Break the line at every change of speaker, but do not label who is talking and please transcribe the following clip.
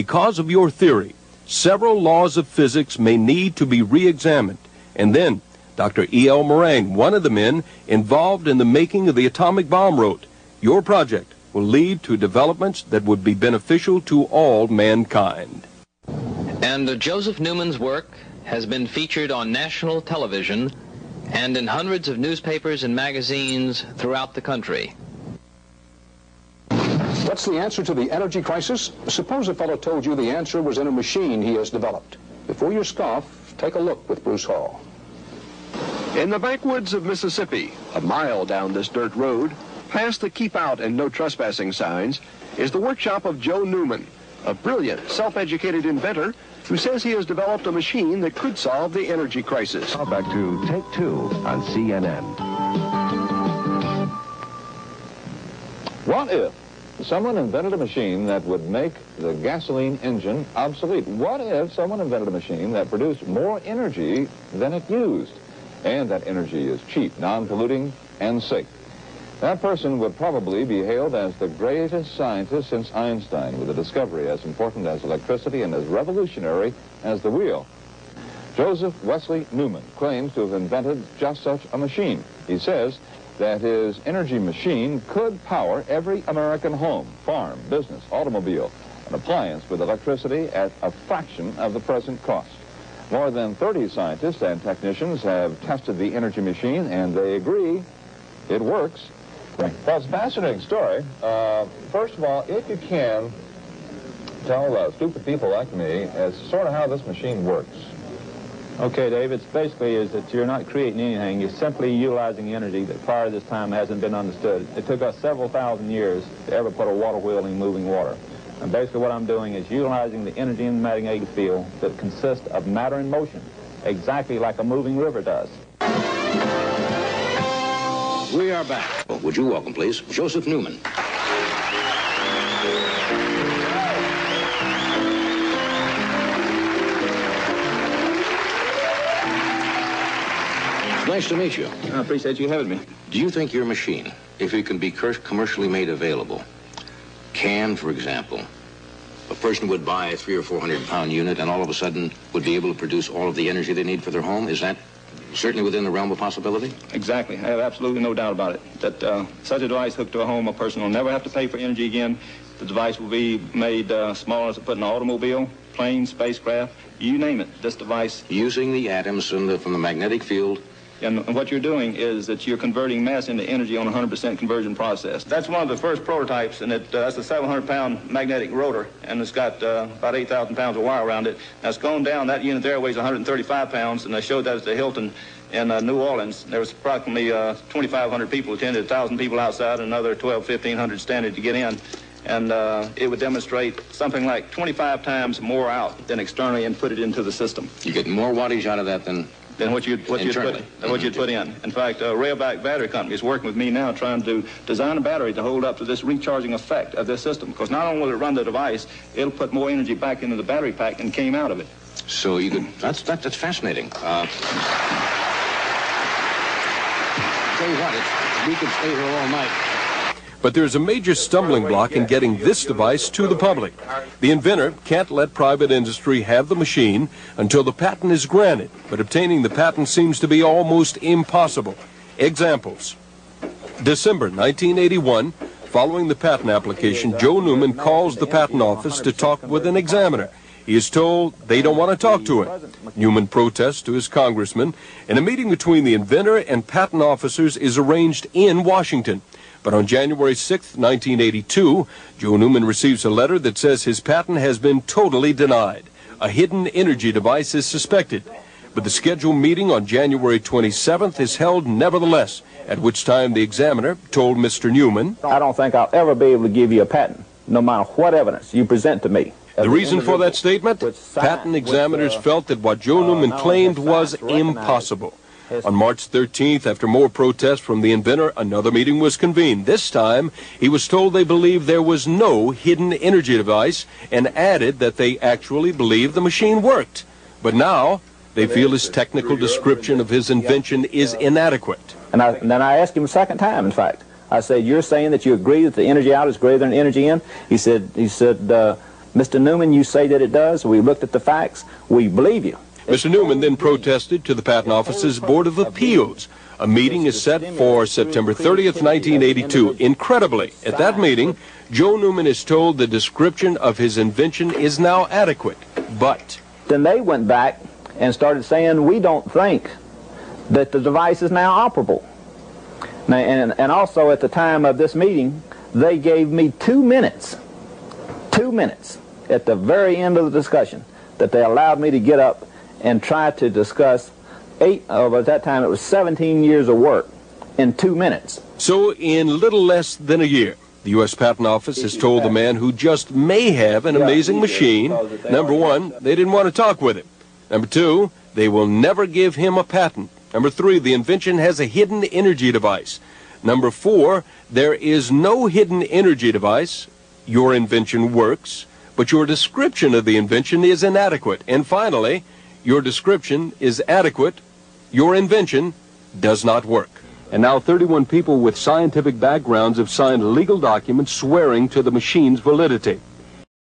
because of your theory, several laws of physics may need to be re-examined. And then, Dr. E.L. Moragne, one of the men involved in the making of the atomic bomb, wrote, Your project will lead to developments that would be beneficial to all mankind.
And uh, Joseph Newman's work has been featured on national television and in hundreds of newspapers and magazines throughout the country.
What's the answer to the energy crisis? Suppose a fellow told you the answer was in a machine he has developed. Before you scoff, take a look with Bruce Hall.
In the backwoods of Mississippi, a mile down this dirt road, past the keep out and no trespassing signs, is the workshop of Joe Newman, a brilliant, self-educated inventor who says he has developed a machine that could solve the energy crisis.
Now back to Take Two on CNN.
What if someone invented a machine that would make the gasoline engine obsolete? What if someone invented a machine that produced more energy than it used? And that energy is cheap, non-polluting, and safe. That person would probably be hailed as the greatest scientist since Einstein, with a discovery as important as electricity and as revolutionary as the wheel. Joseph Wesley Newman claims to have invented just such a machine. He says that his energy machine could power every American home, farm, business, automobile, and appliance with electricity at a fraction of the present cost. More than 30 scientists and technicians have tested the energy machine, and they agree it works well, it's a fascinating story. Uh, first of all, if you can tell uh, stupid people like me as sort of how this machine works.
Okay, Dave, it's basically is that you're not creating anything. You're simply utilizing energy that prior to this time hasn't been understood. It took us several thousand years to ever put a water wheel in moving water. And basically what I'm doing is utilizing the energy in the magnetic field that consists of matter in motion, exactly like a moving river does.
We are back. Well, would you welcome, please, Joseph Newman. Nice to meet you.
I appreciate you having me.
Do you think your machine, if it can be commercially made available, can, for example, a person would buy a three or four hundred pound unit and all of a sudden would be able to produce all of the energy they need for their home? Is that certainly within the realm of possibility?
Exactly. I have absolutely no doubt about it. That uh, such a device hooked to a home, a person will never have to pay for energy again. The device will be made uh, smaller to put in an automobile, plane, spacecraft, you name it. This device.
Using the atoms from the, from the magnetic field
and what you're doing is that you're converting mass into energy on a 100% conversion process. That's one of the first prototypes, and it, uh, that's a 700-pound magnetic rotor, and it's got uh, about 8,000 pounds of wire around it. Now, it's gone down. That unit there weighs 135 pounds, and I showed that at the Hilton in uh, New Orleans. There was approximately uh, 2,500 people attended, 1,000 people outside, and another 12, 1,500 standing to get in. And uh, it would demonstrate something like 25 times more out than externally inputted into the system.
You get more wattage out of that than
than what you'd what you'd put than what you'd put in. In fact, uh, Rayovac Battery Company is working with me now trying to design a battery to hold up to this recharging effect of this system. Because not only will it run the device, it'll put more energy back into the battery pack than came out of it.
So you could that's that, that's fascinating. Uh, tell you what, we could stay here all night.
But there's a major stumbling block in getting this device to the public. The inventor can't let private industry have the machine until the patent is granted, but obtaining the patent seems to be almost impossible. Examples. December 1981, following the patent application, Joe Newman calls the patent office to talk with an examiner. He is told they don't want to talk to him. Newman protests to his congressman, and a meeting between the inventor and patent officers is arranged in Washington. But on January 6, 1982, Joe Newman receives a letter that says his patent has been totally denied. A hidden energy device is suspected. But the scheduled meeting on January 27th is held nevertheless, at which time the examiner told Mr. Newman,
I don't think I'll ever be able to give you a patent, no matter what evidence you present to me.
The reason for that statement? Patent examiners uh, felt that what Joe Newman uh, claimed was impossible. On March 13th, after more protests from the inventor, another meeting was convened. This time, he was told they believed there was no hidden energy device and added that they actually believed the machine worked. But now, they feel his technical description of his invention is inadequate.
And, I, and then I asked him a second time, in fact. I said, you're saying that you agree that the energy out is greater than the energy in? He said, he said, uh, Mr. Newman, you say that it does. We looked at the facts. We believe you.
Mr. Newman then protested to the Patent Office's Board of Appeals. A meeting is set for September 30th, 1982. Incredibly, at that meeting, Joe Newman is told the description of his invention is now adequate, but...
Then they went back and started saying, we don't think that the device is now operable. Now, and, and also at the time of this meeting, they gave me two minutes, two minutes at the very end of the discussion that they allowed me to get up and try to discuss eight, uh, eight, oh, at that time it was 17 years of work in two minutes.
So in little less than a year, the U.S. Patent Office has told the man who just may have an amazing machine, number one, they didn't want to talk with him. Number two, they will never give him a patent. Number three, the invention has a hidden energy device. Number four, there is no hidden energy device. Your invention works, but your description of the invention is inadequate. And finally, your description is adequate, your invention does not work. And now 31 people with scientific backgrounds have signed legal documents swearing to the machine's validity.